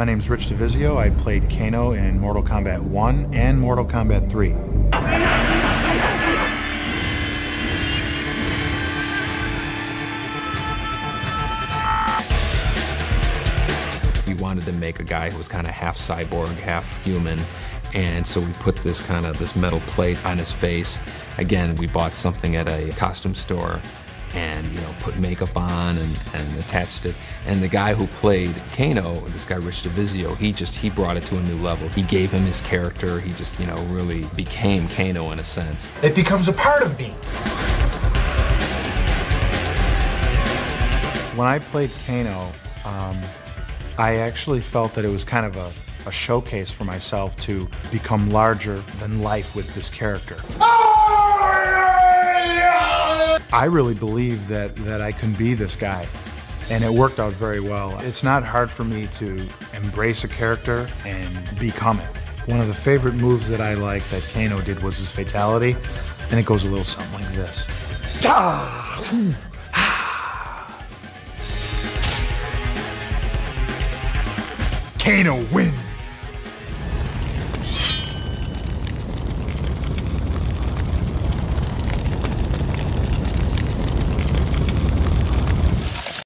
My name's Rich Divizio. I played Kano in Mortal Kombat 1 and Mortal Kombat 3. We wanted to make a guy who was kind of half cyborg, half human, and so we put this kind of this metal plate on his face. Again, we bought something at a costume store and you know put makeup on and, and attached it. And the guy who played Kano, this guy Rich Divizio, he just he brought it to a new level. He gave him his character. He just you know really became Kano in a sense. It becomes a part of me. When I played Kano, um, I actually felt that it was kind of a, a showcase for myself to become larger than life with this character. I really believed that, that I can be this guy, and it worked out very well. It's not hard for me to embrace a character and become it. One of the favorite moves that I like that Kano did was his fatality, and it goes a little something like this. Kano wins!